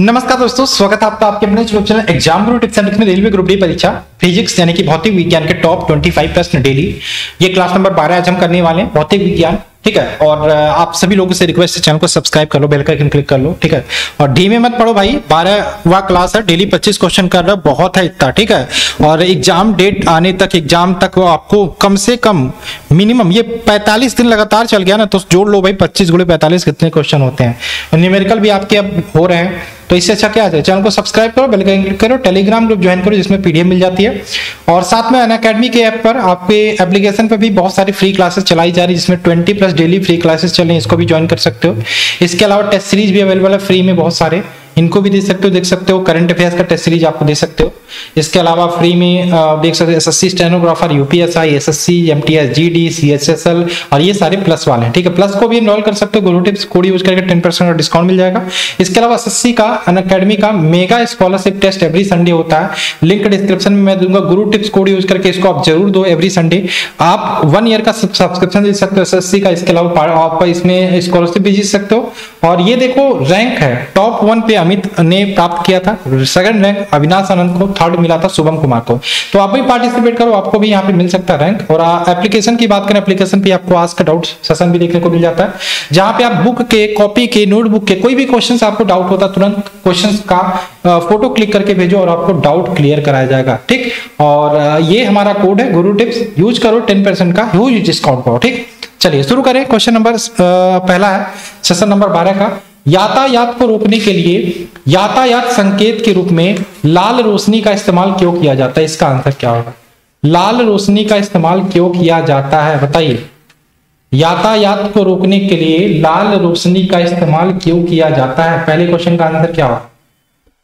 नमस्कार दोस्तों, स्वागत है आपका आपके अपने YouTube channel exam guru tips and में रेलवे ग्रुप डी परीक्षा फिजिक्स यानी कि भौतिक विज्ञान के टॉप 25 प्रश्न डेली ये क्लास नंबर 12 आज हम करने वाले हैं, भौतिक विज्ञान, ठीक है? और आप सभी लोगों से रिक्वेस्ट है चैनल को सब्सक्राइब कर लो बेल का क्लिक कर लो, ठीक है? और डी में मत पढ़ो भाई बारह बारहवा क्लास है डेली 25 क्वेश्चन कर रहा, बहुत है इतना, ठीक है? और एग्ज़ाम डेट आने तक एग्ज़ाम तक वो आपको कम से कम मिनिमम ये 45 दिन लगातार चल गया ना तो जोड़ लो भाई 25 गुड़े 45 कितने क्वेश्चन होते हैं। न्यूमेरिकल भी आपके अब हो रहे हैं। तो इससे अच्छा क्या है? चैनल को सब्सक्राइब करो, बेल क्लिक करो, टेलीग्राम ग्रुप ज्वाइन करो, जिसमें पीडीएफ मिल जाती है। और साथ में अन अकेडमी के ऐप पर आपके एप्लीकेशन पर भी बहुत सारी फ्री क्लासेस चलाई जा रही है, जिसमें 20 प्लस डेली फ्री क्लासेस चल रही है, इसको भी ज्वाइन कर सकते हो। इसके अलावा टेस्ट सीरीज़ भी अवेलेबल है, फ्री में बहुत सारे। इनको भी दे सकते हो, देख सकते हो करंट अफेयर्स का टेस्ट सीरीज़ आपको दे सकते हो। इसके अलावा फ्री में देख सकते हो SSC stenographer UPSI SSC MTS GD CHSL और ये सारे प्लस वाले हैं, ठीक है? प्लस को भी इनरोल कर सकते हो गुरु टिप्स कोड यूज़ करके 10% का डिस्काउंट मिल जाएगा। इसके अलावा एसएससी का, अन अकेडमी का mega scholarship test every Sunday होता है। लिंक डिस्क्रिप्शन में मैं दूँगा गुरु टिप्स कोड यूज़ करके इसको आप ज़रूर दो एवरी संडे आप वन ईयर का सब्सक्रिप्शन दे सकते हो एसएससी का, इसके अलावा आप इसमें स्कॉलरशिप भी जीत सकते हो। और ये देखो रैंक है टॉप वन पे अमित ने प्राप्त किया था। सेकंड रैंक अविनाश आनंद को थर्ड मिला था शुभम कुमार को। तो आप भी पार्टिसिपेट करो, आपको भी यहाँ पे मिल सकता है रैंक और एप्लीकेशन की बात करें एप्लीकेशन पे आपको आज का डाउट सेशन भी देखने को मिल जाता है। जहाँ पे आप बुक के कॉपी के नोटबुक के कोई भी क्वेश्चन आपको डाउट होता, तुरंत क्वेश्चन का फ़ोटो क्लिक करके भेजो और आपको डाउट क्लियर कराया जाएगा, ठीक? और ये हमारा कोड है गुरु टिप्स यूज़ करो टेन का यूज़ डिस्काउंट पाओ, ठीक? चलिए शुरू करें। क्वेश्चन नंबर पहला है सेशन नंबर बारह का। यातायात को रोकने के लिए यातायात संकेत के रूप में लाल रोशनी का इस्तेमाल क्यों किया जाता है? इसका आंसर क्या होगा? लाल रोशनी का इस्तेमाल क्यों किया जाता है? बताइए। यातायात को रोकने के लिए लाल रोशनी का इस्तेमाल क्यों किया जाता है? पहले क्वेश्चन का आंसर क्या होगा?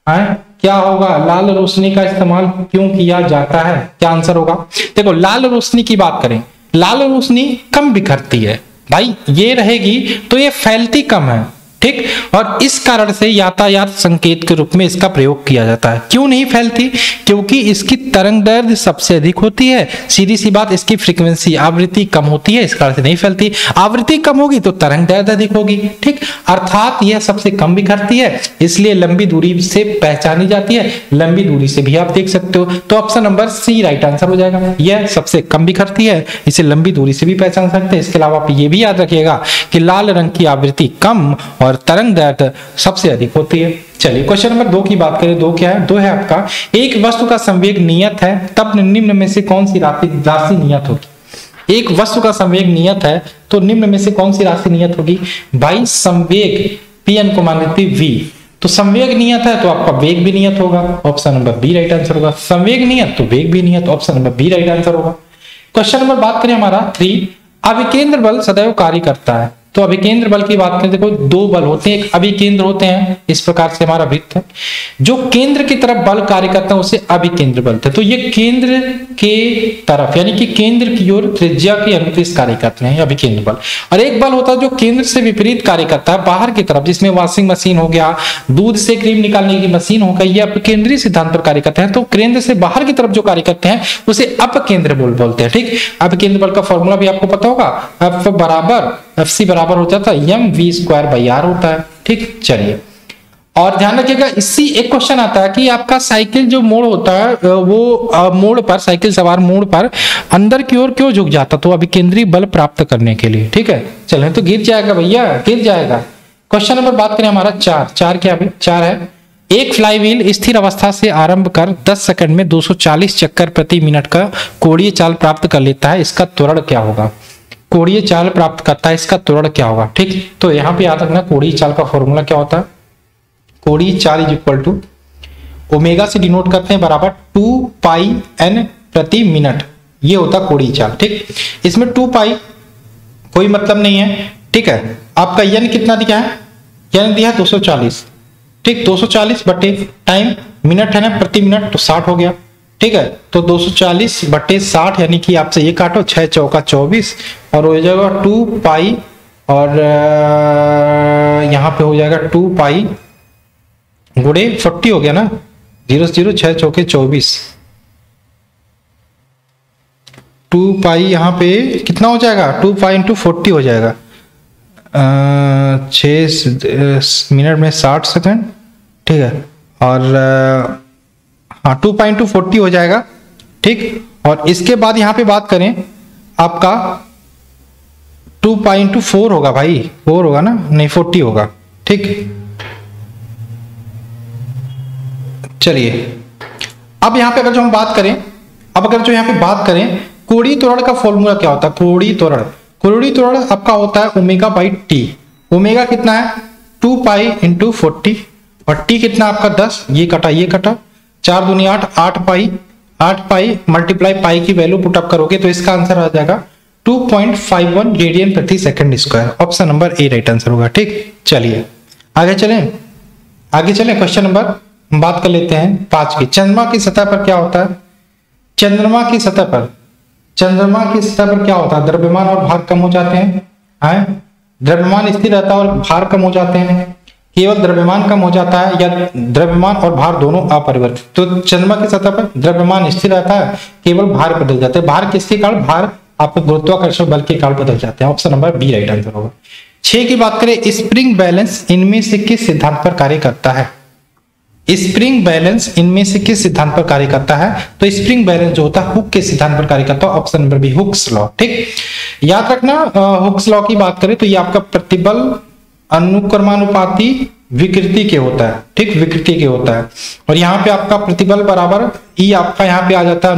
है? क्या होगा? लाल रोशनी का इस्तेमाल क्यों किया जाता है? क्या आंसर होगा? देखो, लाल रोशनी की बात करें, लाल रोशनी कम बिखरती है। भाई, ये रहेगी तो ये फैलती कम है। ठीक? और इस कारण से यातायात संकेत के रूप में इसका प्रयोग किया जाता है। क्यों नहीं फैलती? क्योंकि इसकी तरंग दर्द सबसे अधिक होती है। सीधी सी बात, इसकी फ्रीक्वेंसी आवृत्ति कम होती है, इस कारण से नहीं फैलती। आवृत्ति कम होगी तो तरंग दैर्ध्य अधिक होगी, ठीक? अर्थात यह सबसे कम बिखरती है, इसलिए लंबी दूरी से पहचानी जाती है। लंबी दूरी से भी आप देख सकते हो। तो option number C right answer हो जाएगा। यह सबसे कम बिखरती है, इसे लंबी दूरी से भी पहचान सकते हैं। इसके अलावा आप ये भी याद रखिएगा कि लाल रंग की आवृत्ति कम और तरंग दैर्ध्य सबसे अधिक होती है। चलिए क्वेश्चन नंबर दो की बात करें। दो क्या है? दो है आपका। एक वस्तु का संवेग नियत है, तब निम्न में से कौन सी राशि राशि नियत होगी? एक वस्तु का संवेग नियत है तो निम्न में से कौन सी राशि नियत होगी? भाई, संवेग पी को मान लेते वी तो संवेग नियत है तो आपका वेग भी नियत होगा। Option number B right answer होगा। संवेग नियत तो वेग भी नियत। Option number B right answer होगा। क्वेश्चन नंबर बात करें हमारा। थ्री अभिकेंद्र बल सदैव कार्य करता है। तो अभिकेंद्र बल की बात करें, देखो, दो बल होते हैं, एक अभिकेंद्र होते हैं, इस प्रकार से हमारा वृत्त है। जो केंद्र की तरफ़ बल कार्य करता है, उसे अभिकेंद्र बल है तो ये केंद्र के तरफ़, यानी कि केंद्र की ओर त्रिज्या के अनुप्रस्थ कार्य करते हैं अभिकेंद्र बल। और एक बल होता है जो केंद्र से विपरीत कार्य करता है, बाहर की तरफ़, जिसमें वॉशिंग मशीन हो गया, दूध से क्रीम निकालने की मशीन हो गई, ये अपकेंद्रीय सिद्धांत पर कार्य करते हैं तो केंद्र से बाहर की तरफ़ जो कार्य करते हैं, उसे अपकेंद्र बल बोलते हैं, ठीक? अपकेंद्र बल का फॉर्मूला भी आपको पता होगा एफ़ बराबर एफ़ सी बराबर होता था M V square by R होता है। ठीक, चलिए। और ध्यान रखिएगा, इसी एक क्वेश्चन आता है कि आपका साइकिल जो मोड़ होता है वो मोड़ पर साइकिल सवार मोड़ पर अंदर की ओर क्यों झुक जाता? तो अभी केंद्रीय बल प्राप्त करने के लिए, ठीक है? चलें तो गिर जाएगा भैया, गिर जाएगा। क्वेश्चन नंबर बात करें हमारा, चार। चार क्या है? चार है। एक फ्लाईव्हील स्थिर अवस्था से आरंभ कर 10 सेकंड में 240 चक्कर प्रति मिनट का कोणीय चाल प्राप्त कर लेता है, इसका त्वरण क्या होगा? कोणीय चाल प्राप्त करता है इसका त्वरण क्या होगा? ठीक? तो यहाँ पे याद रखना कोणीय चाल का फॉर्मूला क्या होता है? कोणीय चाल इज़ इक्वल टू ओमेगा से डिनोट करते हैं बराबर टू पाई एन प्रति मिनट ये होता कोणीय चाल, ठीक? इसमें टू पाई कोई मतलब नहीं है, ठीक है? आपका यन कितना दिया है? यन दिया है 240 ठीक? 240 बटे टाइम मिनट है ना, प्रति मिनट तो 60 हो गया। ठीक है? तो 240 बटे 60 यानी कि आपसे ये काटो, छह चौका 24 और हो जाएगा टू पाई, और यहाँ पे हो जाएगा टू पाई गुड़े फोर्टी हो गया ना? ज़ीरो ज़ीरो, छह चौके चौबीस। टू पाई यहाँ पे कितना हो जाएगा? टू पाई इंटू फोर्टी हो जाएगा। छ मिनट में साठ सेकंड, ठीक है? और टू पॉइंट टू फोर्टी हो जाएगा, ठीक? और इसके बाद यहाँ पे बात करें, आपका टू पॉइंट टू फोर होगा भाई फोर होगा ना? नहीं फोर्टी होगा, ठीक? चलिए, अब यहाँ पे अगर जो हम बात करें, अब अगर जो यहाँ पे बात करें, कोड़ी तोरण का फॉर्मूला क्या होता है? कोड़ी तोरण कोड़ी तोरण आपका होता है ओमेगा बाई टी ओमेगा कितना है? टू पाई इंटू फोर्टी और टी कितना आपका? दस। ये कटा ये कटा। चार दुनिया आठ आठ पाई आठ पाई मल्टीप्लाई पाई की वैल्यू पुटअप करोगे तो इसका आंसर आ जाएगा 2.51 रेडियन प्रति second square option number A right answer होगा, ठीक? चलिए, आगे चलें। आगे चलें क्वेश्चन नंबर बात कर लेते हैं पाँच की। चंद्रमा की सतह पर क्या होता है? चंद्रमा की सतह पर, चंद्रमा की सतह पर क्या होता है? द्रव्यमान और भार कम हो जाते हैं हैं? द्रव्यमान स्थिर रहता है और भार कम हो जाते हैं। केवल द्रव्यमान कम हो जाता है या द्रव्यमान और भार दोनों अपरिवर्तित। तो चंद्रमा की सतह पर द्रव्यमान स्थिर रहता है, केवल भार बदल जाते हैं। भार किसके कारण? भार आपको गुरुत्वाकर्षण बल के कारण बदल जाते हैं। Option number B right answer होगा। छह की बात करें, स्प्रिंग बैलेंस इनमें से किस सिद्धांत पर कार्य करता है? स्प्रिंग बैलेंस इनमें से किस सिद्धांत पर कार्य करता है? तो स्प्रिंग बैलेंस जो होता है, हुक के सिद्धांत पर कार्य करता है। Option number B, Hooke's law. ठीक? याद रखना हुक्स लॉ की बात करें तो ये आपका प्रतिबल अनुक्रमानुपाती विकृति के होता है, ठीक विकृति के होता है। और यहाँ पे आपका प्रतिबल बराबर ई आपका यहाँ पे आ जाता है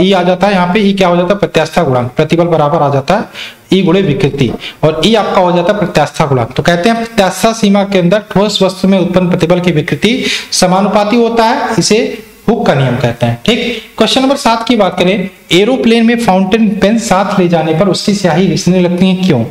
ई आ जाता है, यहाँ पे ई क्या हो जाता है? प्रत्यास्था गुणांक, प्रतिबल बराबर आ जाता है ई गुणे विकृति। और ई आपका हो जाता है प्रत्यास्था गुणांक। तो कहते हैं प्रत्यास्था सीमा के अंदर ठोस वस्तु में उत्पन्न प्रतिबल की विकृति समानुपाती होता है, इसे हुक का नियम कहते हैं, ठीक? क्वेश्चन नंबर सात की बात करें। एरोप्लेन में फाउंटेन पेन साथ ले जाने पर उसकी स्याही रिसने लगती है क्यों?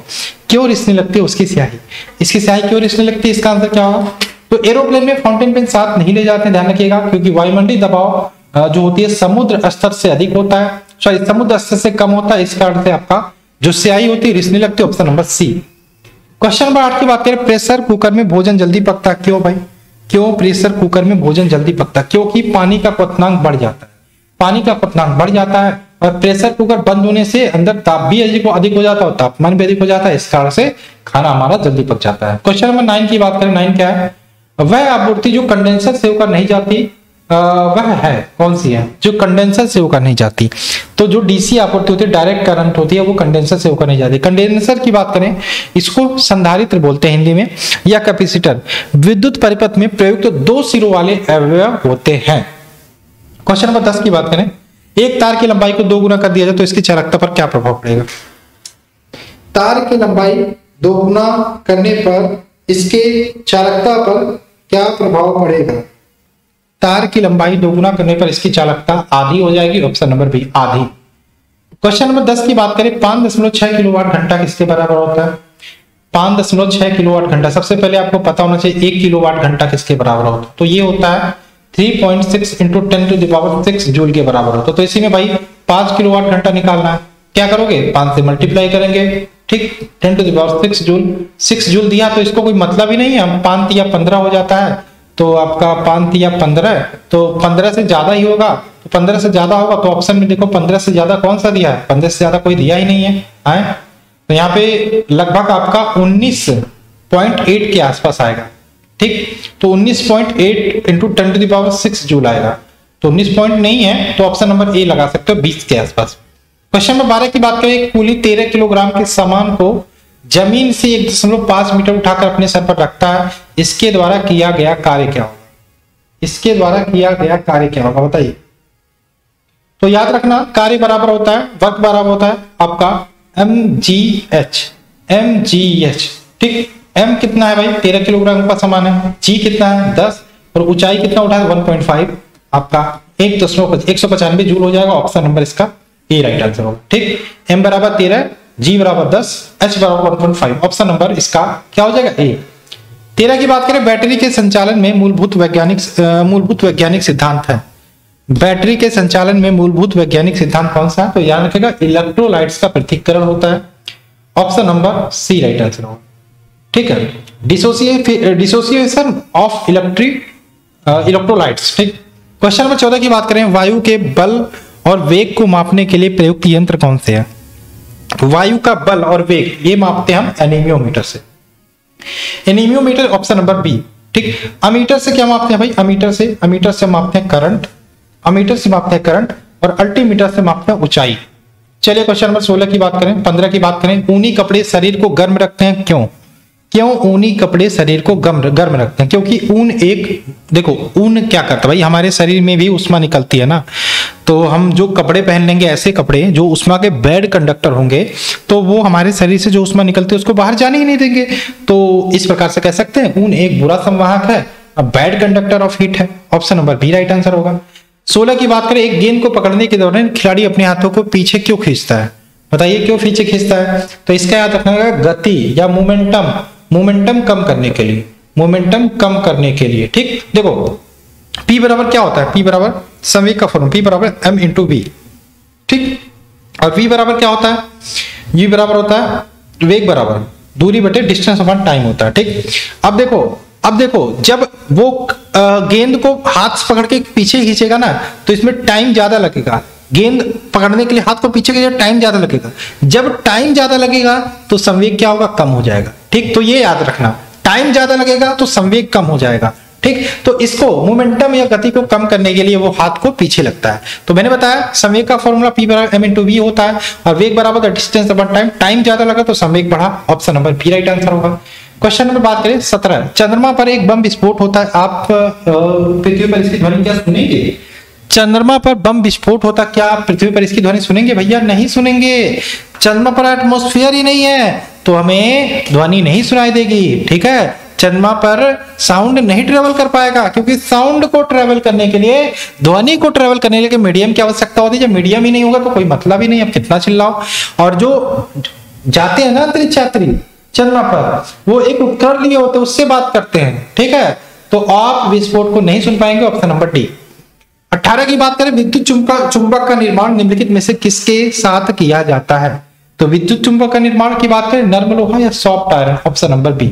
क्यों रिसने लगती है उसकी स्याही? इसकी स्याही क्यों रिसने लगती है? इसका आंसर क्या होगा? तो एरोप्लेन में फाउंटेन पेन साथ नहीं ले जाते, ध्यान रखिएगा, क्योंकि वायुमंडलीय दबाव जो होती है, समुद्र स्तर से अधिक होता है। सॉरी, समुद्र स्तर से कम होता है, इस कारण से आपका जो स्याही होती है, रिसने लगती है option number C question number आठ की बात करें। प्रेशर कुकर में भोजन जल्दी पकता है क्यों भाई? क्यों प्रेशर कुकर में भोजन जल्दी पकता? है क्योंकि पानी का क्वनांक बढ़ जाता है। पानी का क्वनांक बढ़ जाता है और प्रेशर कुकर बंद होने से अंदर ताप भी अधिक अधिक हो जाता है तापमान भी अधिक हो जाता है। इस कारण से खाना हमारा जल्दी पक जाता है। क्वेश्चन नंबर नाइन की बात करें। नाइन क्या है? वह आपूर्ति जो कंडेंसर से होकर नहीं जाती वह है, कौन सी है? जो कंडेंसर से होकर नहीं जाती। तो जो डीसी आपूर्ति होती है डायरेक्ट करंट होती है, वो कंडेंसर से होकर नहीं जाती। कंडेंसर की बात करें, इसको संधारित्र बोलते हैं हिंदी में, या कैपेसिटर विद्युत परिपथ में प्रयुक्त दो सिरों वाले अवयव होते हैं। क्वेश्चन नंबर दस की बात करें, एक तार की लंबाई को दो गुना कर दिया जाए तो इसकी चालकता पर क्या प्रभाव पड़ेगा? तार की लंबाई दो गुना करने पर इसके चालकता पर क्या प्रभाव पड़ेगा? तार की लंबाई दोगुना करने पर इसकी चालकता आधी हो जाएगी ऑप्शन नंबर बी आधी। क्वेश्चन नंबर दस की बात करें, पाँच दशमलव छह किलो वाट घंटा किसके बराबर होता है? पाँच दशमलव छह किलो वाट घंटा, सबसे पहले आपको पता होना चाहिए एक किलो वाट घंटा किसके बराबर होता है। तो ये होता है three point six into ten to the power six joule के बराबर होता है। तो इसी में भाई पाँच किलो वाट घंटा निकालना है। क्या करोगे? पाँच से मल्टीप्लाई करेंगे। ठीक ten to the power six joule six joule दिया तो इसको कोई मतलब ही नहीं है। पाँच या पंद्रह हो जाता है। तो आपका पाँच या पंद्रह तो पंद्रह से ज़्यादा ही होगा। तो पंद्रह से ज़्यादा होगा तो ऑप्शन में देखो पंद्रह से ज़्यादा कौन सा दिया है? पंद्रह से ज़्यादा कोई दिया ही नहीं है, आए? तो यहाँ पे लगभग आपका उन्नीस पॉइंट एट के आसपास आएगा, ठीक? तो उन्नीस point eight into ten to the power six joule आएगा। तो उन्नीस पॉइंट नहीं है तो ऑप्शन नंबर ए लगा सकते हो बीस के आसपास। क्वेश्चन नंबर बारह की बात करें कुली तेरह किलोग्राम के सामान को ज़मीन से एक दशमलव पाँच मीटर उठाकर अपने सर पर रखता है। इसके द्वारा किया गया कार्य क्या होगा? इसके द्वारा किया गया कार्य क्या होगा? बताइए। तो याद रखना, कार्य बराबर होता है वर्क बराबर होता है, आपका M G H M G H ठीक? एम कितना है भाई? तेरह किलोग्राम का सामान है। जी कितना है? दस। और ऊंचाई कितना उठा है? One point five. आपका एक दशमलव एक सौ पचानवे जूल हो जाएगा ऑप्शन नंबर इसका ए राइट आंसर होगा, ठीक? एम बराबर तेरह जी बराबर दस एच बराबर one point five. Option number इसका क्या हो जाएगा? ए तेरह की बात करें, बैटरी के संचालन में मूलभूत वैज्ञानिक मूलभूत वैज्ञानिक सिद्धांत है। बैटरी के संचालन में मूलभूत वैज्ञानिक सिद्धांत कौन सा है? तो याद रखेगा इलेक्ट्रोलाइट्स का पृथककरण होता है। Option number C right answer होगा। ठीक है? डिसोसिएशन ऑफ़ इलेक्ट्रिक इलेक्ट्रोलाइट्स ठीक? क्वेश्चन नंबर चौदह की बात करें, वायु के बल और वेग को मापने के लिए प्रयुक्त यंत्र कौन से है? वायु का बल और वेग, ये मापते हैं हम एनीमियोमीटर से। एनीमियोमीटर ऑप्शन नंबर बी ठीक? अमीटर से क्या मापते हैं भाई? अमीटर से अमीटर से मापते हैं करंट अमीटर से मापते हैं करंट और अल्टीमीटर से मापते हैं ऊंचाई। चलिए क्वेश्चन नंबर सोलह की बात करें, पंद्रह की बात करें। ऊनी कपड़े शरीर को गर्म रखते हैं क्यों? क्यों ऊनी कपड़े शरीर को गर्म गर्म रखते हैं? क्योंकि ऊन एक देखो, ऊन क्या करता है भाई? हमारे शरीर में भी उष्मा निकलती है ना। तो हम जो कपड़े पहन लेंगे, ऐसे कपड़े, जो उष्मा के बैड कंडक्टर होंगे तो वो हमारे शरीर से जो उष्मा निकलती है, उसको बाहर जाने ही नहीं देंगे। तो इस प्रकार से कह सकते हैं, ऊन एक बुरा संवाहक है बैड कंडक्टर ऑफ़ हीट है। Option number B right answer होगा। सोलह की बात करें, एक गेंद को पकड़ने के दौरान खिलाड़ी अपने हाथों को पीछे क्यों खींचता है? बताइए, क्यों पीछे खींचता है? तो इसका याद रखना गति या मोमेंटम मोमेंटम कम करने के लिए, मोमेंटम कम करने के लिए, ठीक? देखो, P बराबर क्या होता है? P बराबर संवेग का फॉर्म P बराबर m इंटू बी ठीक? और V बराबर क्या होता है? V बराबर होता है वेग बराबर, दूरी बटे डिस्टेंस अपॉन टाइम होता है, ठीक? अब देखो अब देखो, जब वो गेंद को हाथ पकड़ के पीछे खींचेगा ना तो इसमें टाइम ज़्यादा लगेगा। गेंद पकड़ने के लिए हाथ को पीछे के टाइम ज़्यादा लगेगा। जब टाइम ज़्यादा लगेगा तो संवेग क्या होगा? कम हो जाएगा। ठीक? तो ये याद रखना। टाइम ज़्यादा लगेगा तो संवेग कम हो जाएगा। ठीक? तो इसको मोमेंटम या गति को कम करने के लिए वो हाथ को पीछे लगता है। तो मैंने बताया, संवेग का फॉर्मूला पी बराबर एम इंटू वी होता है और वेग बराबर डिस्टेंस अपॉन टाइम टाइम ज़्यादा लगा तो संवेग बढ़ा। Option number B right answer होगा। क्वेश्चन नंबर बात करें, सत्रह। चंद्रमा पर एक बम विस्फोट होता है। आप पृथ्वी पर इसकी ध्वनि क्या सुनेंगे? चंद्रमा पर बम विस्फोट होता, क्या आप पृथ्वी पर इसकी ध्वनि सुनेंगे? भैया, नहीं सुनेंगे। चंद्रमा पर एटमोस्फियर ही नहीं है तो हमें ध्वनि नहीं सुनाई देगी, ठीक है? चंद्रमा पर साउंड नहीं ट्रेवल कर पाएगा, क्योंकि साउंड को ट्रेवल करने के लिए, ध्वनि को ट्रेवल करने के लिए मीडियम की आवश्यकता होती है। जब मीडियम ही नहीं होगा तो कोई मतलब ही नहीं अब कितना चिल्लाओ। और जो जाते हैं ना अंतरिक्ष यात्री चंद्रमा पर, वो एक उपकरण लिए होते हैं, उससे बात करते हैं, ठीक है? तो आप विस्फोट को नहीं सुन पाएँगे ऑप्शन नंबर डी अठारह की बात करें, विद्युत चुंबक चुंबक का निर्माण निम्नलिखित में से किसके साथ किया जाता है? तो विद्युत चुंबक का निर्माण की बात करें नर्म लोहा या soft iron option number B.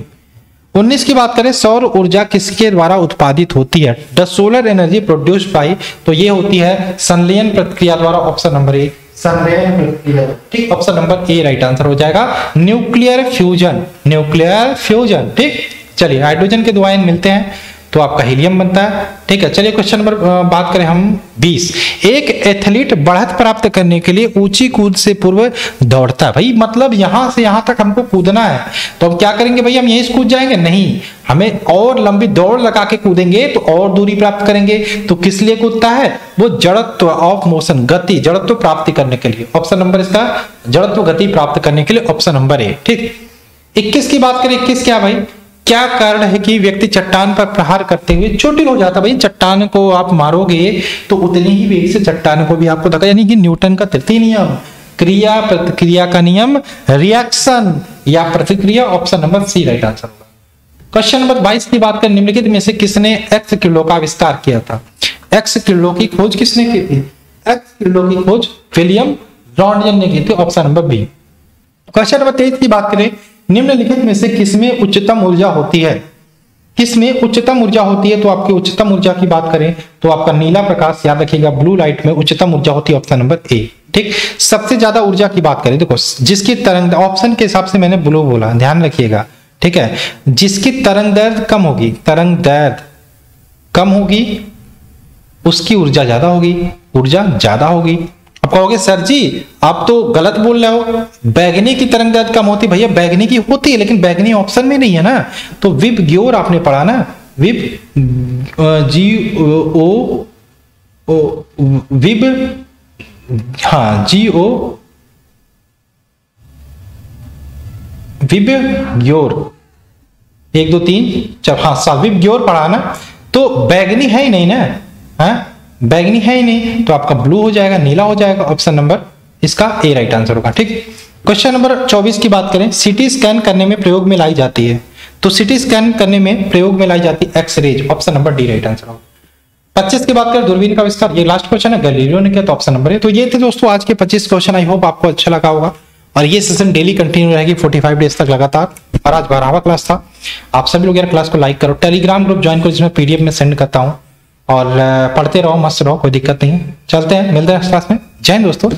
19 की बात करें, सौर ऊर्जा किसके द्वारा उत्पादित होती है? The solar energy produced by तो ये होती है संलयन प्रक्रिया द्वारा, ऑप्शन नंबर ए। संलयन प्रक्रिया, ठीक? Option number A right answer हो जाएगा। न्यूक्लियर फ्यूजन न्यूक्लियर फ्यूजन, ठीक? चलिए, हाइड्रोजन के दो आयन मिलते हैं। तो आपका हीलियम बनता है। ठीक है, चलिए क्वेश्चन नंबर बात करें हम 20 एक एथलीट बढ़त प्राप्त करने के लिए ऊँची कूद से पूर्व दौड़ता है। भाई मतलब यहाँ से यहाँ तक हमको कूदना है। तो अब क्या करेंगे भाई, हम यहीं से कूद जाएँगे? नहीं। हमें और लंबी दौड़ लगा के कूदेंगे तो और दूरी प्राप्त करेंगे। तो किस लिए कूदता है? वो जड़त्व ऑफ़ मोशन गति, जड़त्व प्राप्ति करने के लिए। ऑप्शन नंबर इसका, जड़त्व गति प्राप्त करने के लिए ऑप्शन नंबर ए ठीक। इक्कीस की बात करें, इक्कीस क्या भाई? क्या कारण है कि व्यक्ति चट्टान पर प्रहार करते हुए चोटिल हो जाता भाई, चट्टान को आप मारोगे तो उतनी ही वेग से चट्टान को भी आपको धक्का यानी कि न्यूटन का तृतीय नियम, क्रिया प्रतिक्रिया का नियम रिएक्शन या प्रतिक्रिया option number C right answer question number 22 की बात करें, निम्नलिखित में से किसने एक्स किलो का आविष्कार किया था? एक्स किलो की खोज किसने की थी? एक्स किलो की खोज विलियम रॉन्डजन ने की थी option number B question number तेईस की बात करें निम्नलिखित में से किसमें उच्चतम ऊर्जा होती है? किसमें उच्चतम ऊर्जा होती है? तो आपकी उच्चतम ऊर्जा की बात करें तो आपका नीला प्रकाश याद रखिएगा, ब्लू लाइट में उच्चतम ऊर्जा होती है ऑप्शन नंबर ए ठीक? सबसे ज़्यादा ऊर्जा की बात करें, देखो, जिसकी तरंग ऑप्शन के हिसाब से मैंने ब्लू बोला, ध्यान रखिएगा। ठीक है? जिसकी तरंग दर्द कम होगी, तरंग दर्द कम होगी, उसकी ऊर्जा ज़्यादा होगी, ऊर्जा ज़्यादा होगी। आप कहोगे, सर जी, आप तो गलत बोल रहे हो। बैगनी की तरंग दैर्घ्य कम होती भैया, बैगनी की होती है, लेकिन बैगनी ऑप्शन में नहीं है ना। तो विप ग्योर आपने पढ़ा ना। विप जी, ओ ओ विब हाँ जी, ओ विब ग्योर। एक, दो, तीन, चार हाँ सा विब ग्योर पढ़ा ना। तो बैगनी है ही नहीं ना हाँ? बैगनी है ही नहीं तो आपका ब्लू हो जाएगा, नीला हो जाएगा ऑप्शन नंबर इसका ए राइट आंसर होगा, ठीक? क्वेश्चन नंबर 24 की बात करें सिटी स्कैन करने में प्रयोग में लाई जाती है। तो सिटी स्कैन करने में प्रयोग में लाई जाती है X rays option number D right answer होगा। पच्चीस की बात करें, दूरबीन का विस्तार, ये लास्ट क्वेश्चन है, गैलीलियो ने किया तो ऑप्शन नंबर है। तो ये थे दोस्तों आज के पच्चीस क्वेश्चन आई होप आपको अच्छा लगा होगा। और ये सेशन डेली कंटिन्यू रहेगी 45 डेज़ तक लगातार। और आज बारहवा क्लास था। आप सभी लोग यार क्लास को लाइक करो। टेलीग्राम ग्रुप ज्वाइन करो, जिसमें पीडीएफ में सेंड करता हूँ। और पढ़ते रहो, मस्त रहो, कोई दिक्कत नहीं चलते हैं, मिलते हैं क्लास में। जय दोस्तों।